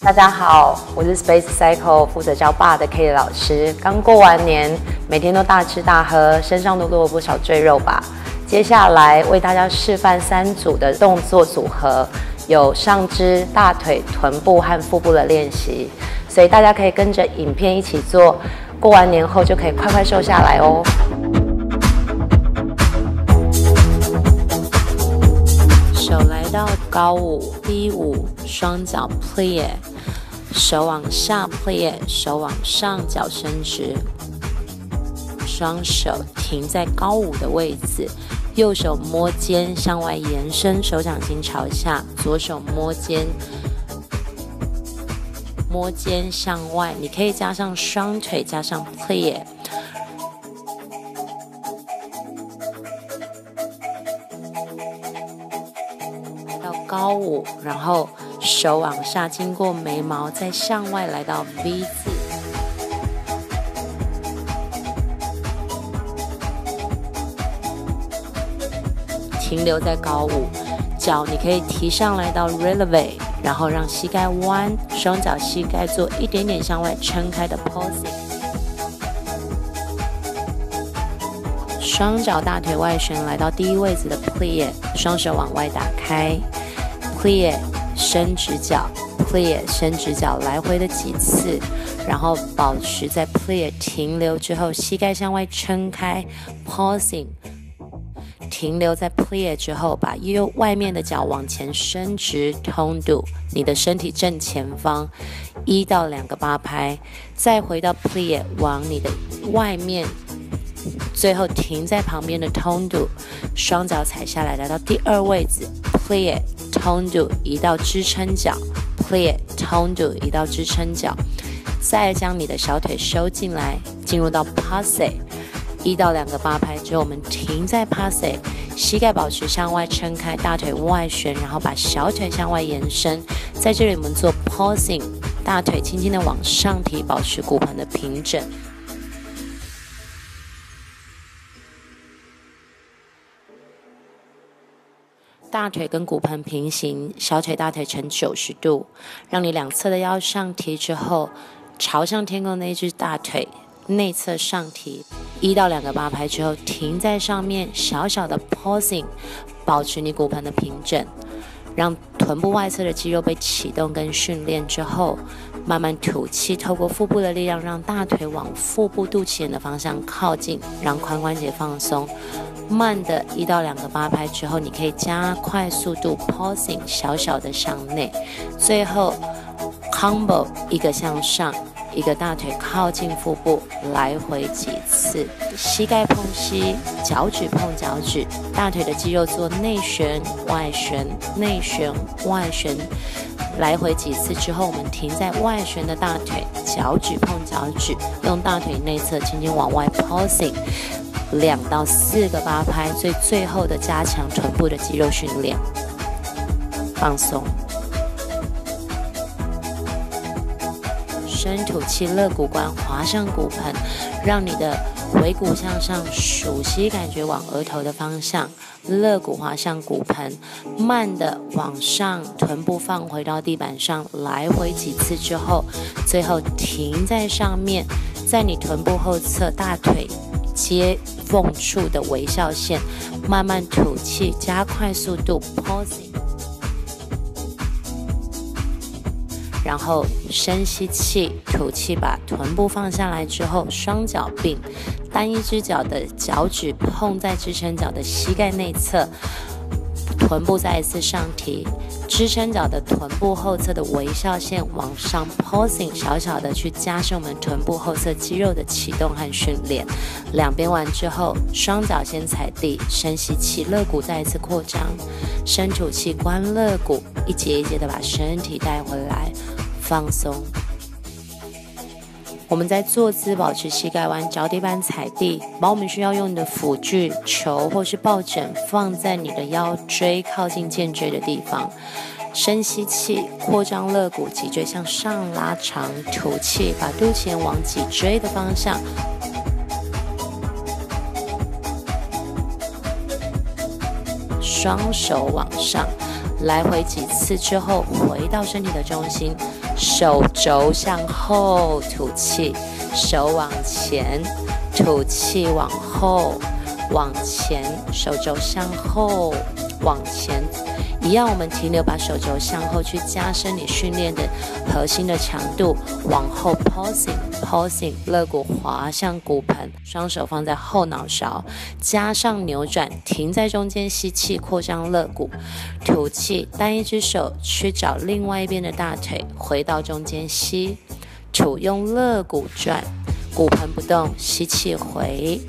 大家好，我是 Space Cycle 负责教爸的 K 老师。刚过完年，每天都大吃大喝，身上都落了不少赘肉吧？接下来为大家示范三组的动作组合，有上肢、大腿、臀部和腹部的练习，所以大家可以跟着影片一起做。过完年后就可以快快瘦下来哦。手来到高舞，低舞，双脚 plie。手往下 plie，手往上，脚伸直，双手停在高五的位置，右手摸肩向外延伸，手掌心朝下，左手摸肩，摸肩向外，你可以加上双腿加上 plie，高五，然后。手往下，经过眉毛，再向外来到 V 字，停留在高五。脚你可以提上来到 Releve，然后让膝盖弯，双脚膝盖做一点点向外撑开的 Posing。双脚大腿外旋来到第一位置的 Plie，双手往外打开，Plie。伸直脚，plie，伸直脚，来回的几次，然后保持在 plie 停留之后，膝盖向外撑开，pausing，停留在 plie 之后，把右外面的脚往前伸直，tone do，你的身体正前方，一到两个八拍，再回到 plie，往你的外面，最后停在旁边的 tondo，双脚踩下来，来到第二位置。Plie tondo 移到支撑脚 plie tondo 移到支撑脚，再将你的小腿收进来，进入到 Passe，一到两个八拍之后，我们停在 Passe，膝盖保持向外撑开，大腿外旋，然后把小腿向外延伸，在这里我们做 Pausing，大腿轻轻的往上提，保持骨盆的平整。大腿跟骨盆平行，小腿大腿呈九十度，让你两侧的腰上提之后，朝向天空那只大腿内侧上提，一到两个八拍之后停在上面，小小的 pausing，保持你骨盆的平整，让臀部外侧的肌肉被启动跟训练之后，慢慢吐气，透过腹部的力量，让大腿往腹部肚脐眼的方向靠近，让髋关节放松。慢的一到两个八拍之后，你可以加快速度，pausing，小小的向内，最后 combo 一个向上，一个大腿靠近腹部，来回几次，膝盖碰膝，脚趾碰脚趾，大腿的肌肉做内旋外旋，内旋外旋，来回几次之后，我们停在外旋的大腿，脚趾碰脚趾，用大腿内侧轻轻往外 pausing。两到四个八拍，最最后的加强臀部的肌肉训练，放松，深吐气，肋骨关，滑上骨盆，让你的尾骨向上，数息感觉往额头的方向，肋骨滑向骨盆，慢的往上，臀部放回到地板上，来回几次之后，最后停在上面，在你臀部后侧大腿接。缝处的微笑线，慢慢吐气，加快速度，pausing，然后深吸气，吐气，把臀部放下来之后，双脚并，单一只脚的脚趾碰在支撑脚的膝盖内侧，臀部再一次上提。支撑脚的臀部后侧的微笑线往上 posing，小小的去加深我们臀部后侧肌肉的启动和训练。两边完之后，双脚先踩地，深吸气，肋骨再一次扩张，深吐气，关肋骨，一节一节的把身体带回来，放松。我们在坐姿保持膝盖弯，脚底板踩地，把我们需要用的辅具球或是抱枕放在你的腰椎靠近肩椎的地方。深吸气，扩张肋骨，脊椎向上拉长，吐气，把肚脐往脊椎的方向。双手往上，来回几次之后，回到身体的中心，手肘向后吐气，手往前吐气，往后往前，手肘向后往前。一样，我们停留，把手肘向后去加深你训练的核心的强度，往后 posing，posing，肋骨滑向骨盆，双手放在后脑勺，加上扭转，停在中间吸气，扩张肋骨，吐气，单一只手去找另外一边的大腿，回到中间吸，吐，用肋骨转，骨盆不动，吸气回。